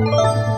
Música